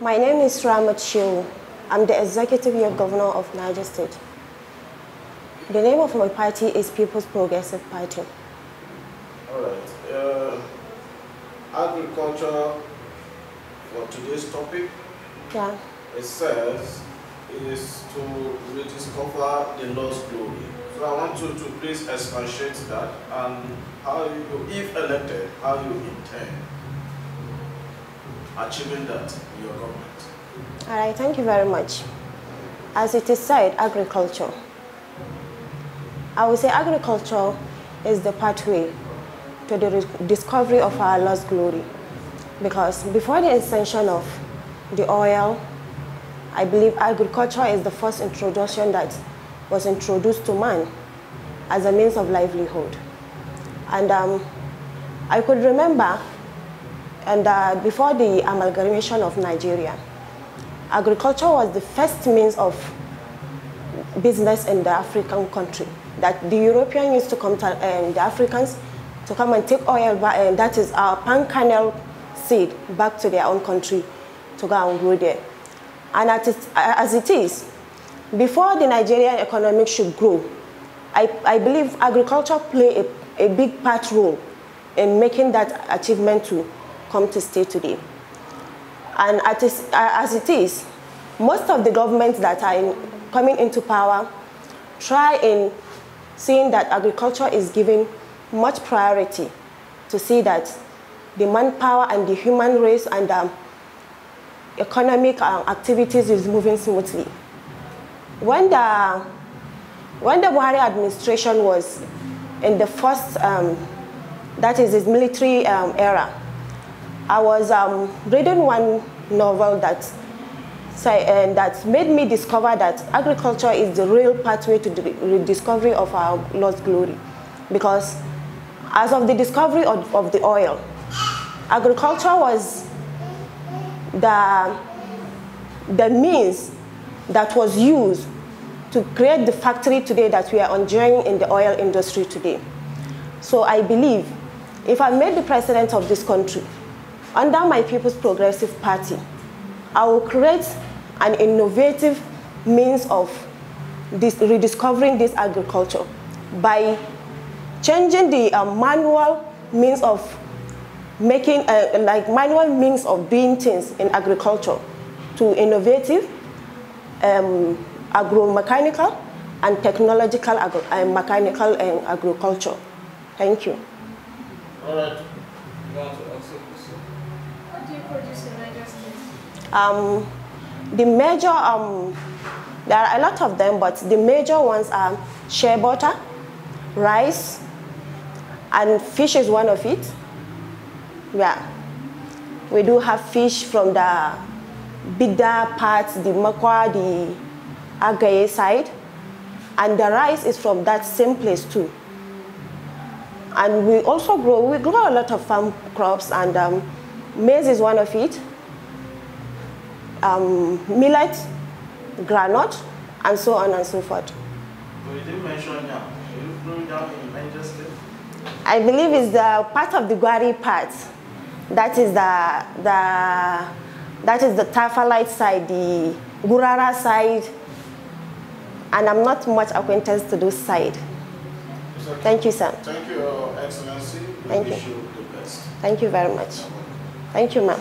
My name is Ramat Shehu. I'm the Executive Youth Governor of Niger State. The name of my party is People's Progressive Party. All right. Uh, agriculture for today's topic. Yeah. It says is to rediscover the lost glory. So I want you to please expatiate that and how you, if elected, how you intend achieving that in your government. All right, thank you very much. As it is said, agriculture. I would say agriculture is the pathway to the discovery of our lost glory. Because before the invention of the oil, I believe agriculture is the first introduction that was introduced to man as a means of livelihood. And um, I could remember, and uh, before the amalgamation of Nigeria, agriculture was the first means of business in the African country. That the European used to come to, um, the Africans to come and take oil, and that is our palm kernel seed back to their own country to go and grow there. And as it is, before the Nigerian economy should grow, I, I believe agriculture play a, a big part role in making that achievement to come to stay today. And as it is, most of the governments that are in, coming into power try in seeing that agriculture is given much priority to see that the manpower and the human race and um, economic um, activities is moving smoothly. When the, when the Buhari administration was in the first, um, that is his military um, era, I was um, reading one novel that, and that made me discover that agriculture is the real pathway to the rediscovery of our lost glory. Because as of the discovery of, of the oil, agriculture was the, the means that was used to create the factory today that we are enjoying in the oil industry today. So I believe if I'm made the president of this country, under my People's Progressive Party, I will create an innovative means of this, rediscovering this agriculture by changing the uh, manual means of making uh, like manual means of doing things in agriculture to innovative, um, agro-mechanical, and technological agro and mechanical and agriculture. Thank you. All right. What do you produce in? Um, the major, um, there are a lot of them, but the major ones are shea butter, rice, and fish is one of it. Yeah. We do have fish from the Bida part, the Mokwa, the Agaie side. And the rice is from that same place too. And we also grow, we grow a lot of farm crops and um, maize is one of it. Um, millet, granite, and so on and so forth. But you didn't mention yam. Are you down in Niger State? I believe it's the part of the Gwari part. That is the, the, that is the Tafalite side, the Gurara side, and I'm not much acquainted to those side. Thank you, sir. Thank you, Your Excellency. We Thank wish you. you the best. Thank you very much. Thank you, ma'am.